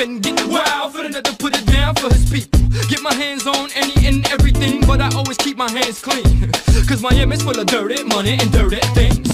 and get wild for another. put it down for his people. Get my hands on any and everything, but I always keep my hands clean. Cause Miami's full of dirty money and dirty things.